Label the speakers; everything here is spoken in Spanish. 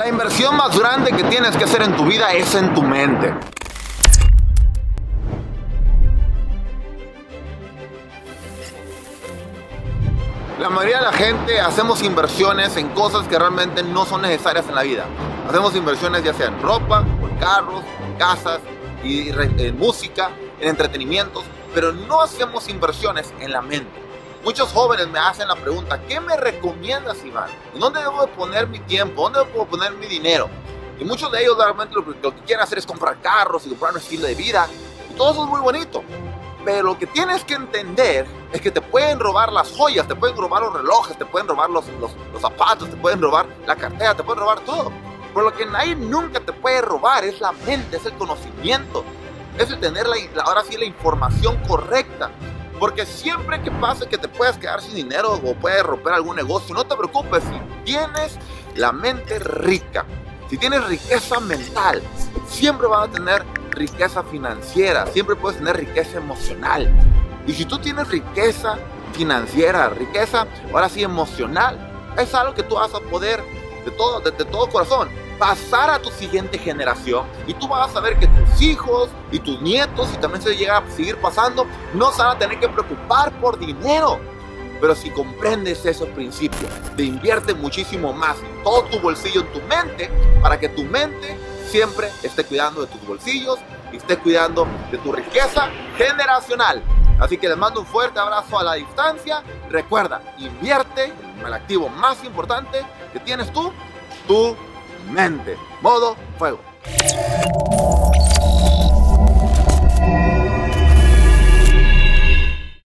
Speaker 1: La inversión más grande que tienes que hacer en tu vida es en tu mente. La mayoría de la gente hacemos inversiones en cosas que realmente no son necesarias en la vida. Hacemos inversiones ya sea en ropa, en carros, en casas, y en música, en entretenimientos, pero no hacemos inversiones en la mente. Muchos jóvenes me hacen la pregunta, ¿qué me recomiendas, Iván? ¿Dónde debo poner mi tiempo? ¿Dónde debo poner mi dinero? Y muchos de ellos realmente lo, lo que quieren hacer es comprar carros y comprar un estilo de vida. Y todo eso es muy bonito. Pero lo que tienes que entender es que te pueden robar las joyas, te pueden robar los relojes, te pueden robar los, los, zapatos, te pueden robar la cartera, te pueden robar todo. Pero lo que nadie nunca te puede robar es la mente, es el conocimiento, es el tener la, ahora sí la información correcta. Porque siempre que pase que te puedas quedar sin dinero o puedes romper algún negocio, no te preocupes si tienes la mente rica, si tienes riqueza mental, siempre vas a tener riqueza financiera, siempre puedes tener riqueza emocional. Y si tú tienes riqueza financiera, riqueza, ahora sí emocional, es algo que tú vas a poder de todo, de, todo corazón pasar a tu siguiente generación y tú vas a saber que tus hijos y tus nietos, y también se llega a seguir pasando, no se van a tener que preocupar por dinero. Pero si comprendes esos principios, te invierte muchísimo más todo tu bolsillo en tu mente para que tu mente siempre esté cuidando de tus bolsillos y esté cuidando de tu riqueza generacional. Así que les mando un fuerte abrazo a la distancia. Recuerda, invierte en el activo más importante que tienes tú, tu mente. Modo fuego.